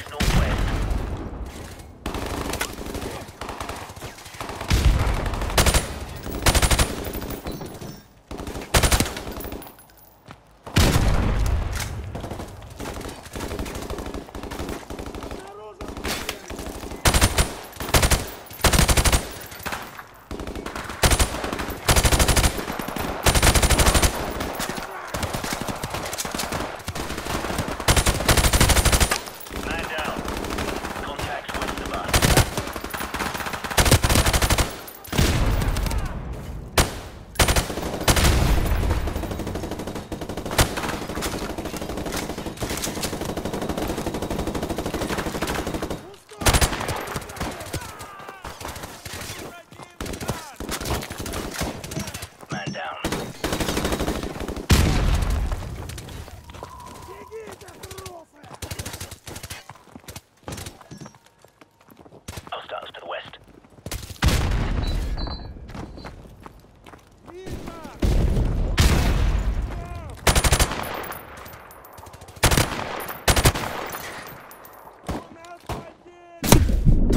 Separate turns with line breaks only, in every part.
Operational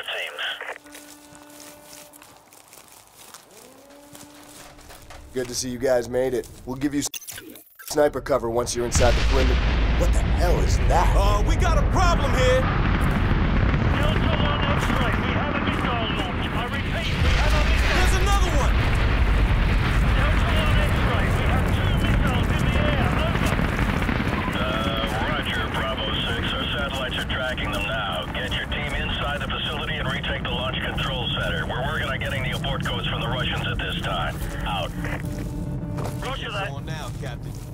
sniper teams.
Good to see you guys made it. We'll give you sniper cover once you're inside the perimeter. What the hell is that?
Uh, we got a problem here. Captain.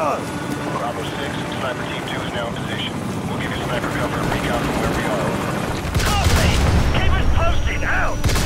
Go, go, go!
Bravo 6, Sniper Team 2 is now in position. We'll give you sniper cover and recon from where we are.
Copy! Keep us posted, out!